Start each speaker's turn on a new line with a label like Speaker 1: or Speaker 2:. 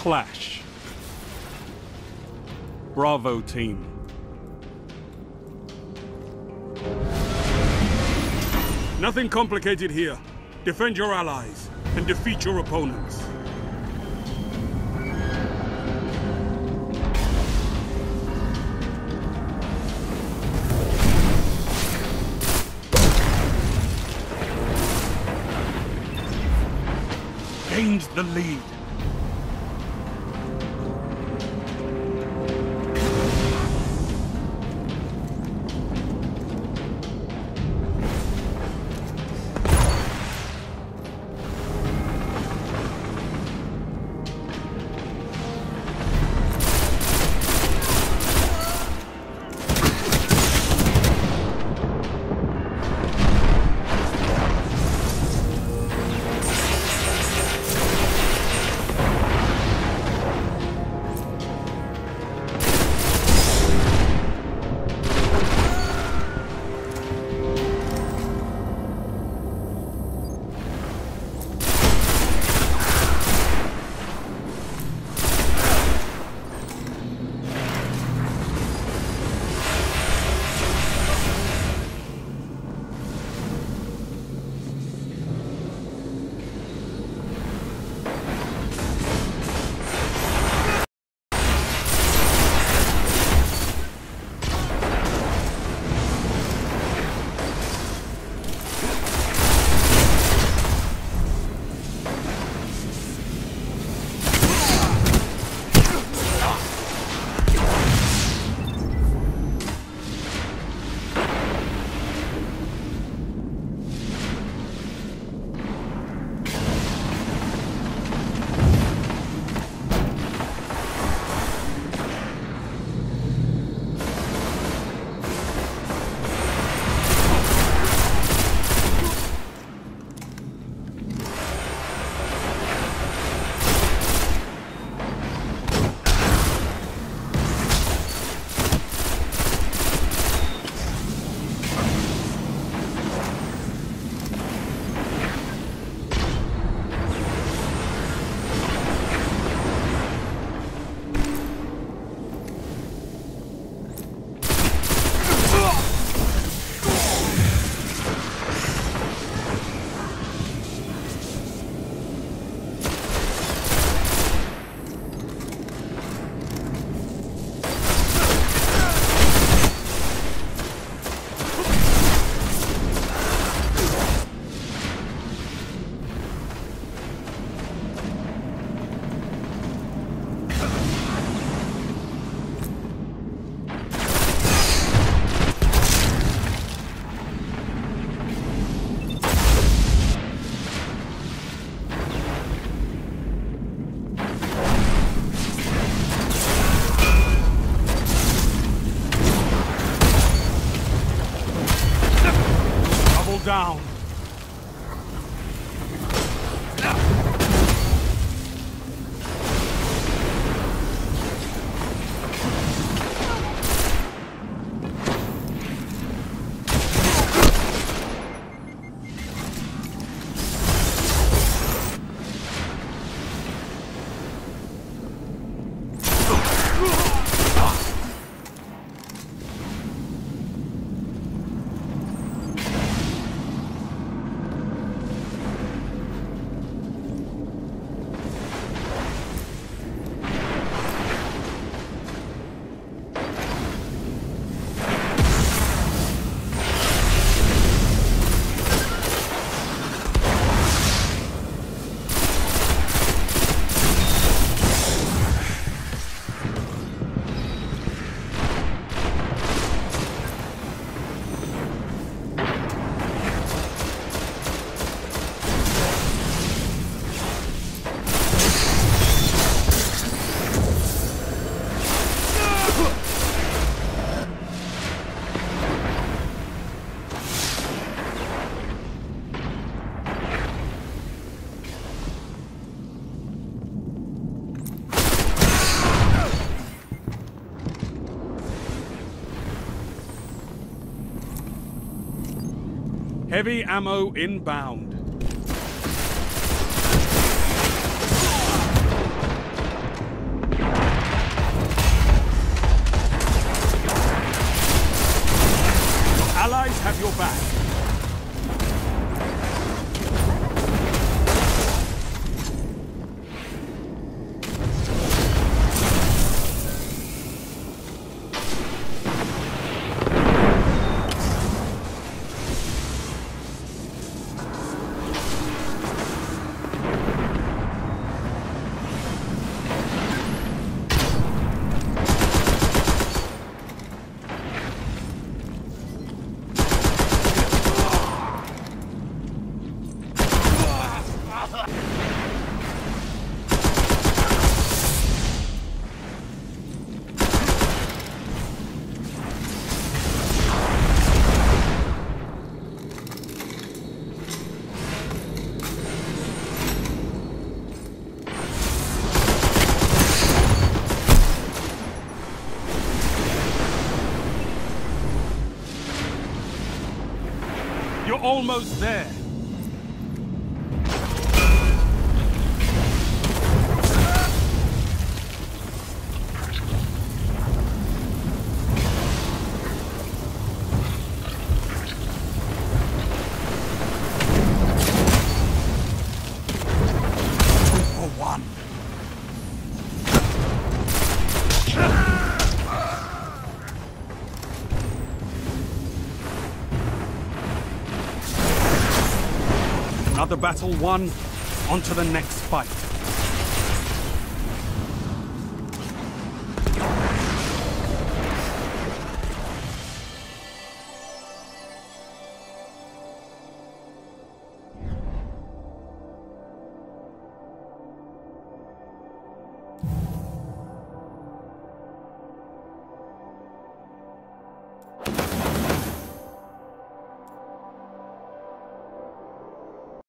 Speaker 1: clash. Bravo team.
Speaker 2: Nothing complicated here. Defend your allies and defeat your opponents.
Speaker 1: Gains the lead. Down. Heavy ammo inbound. Allies have your back. Almost there. Battle won. On to the next fight.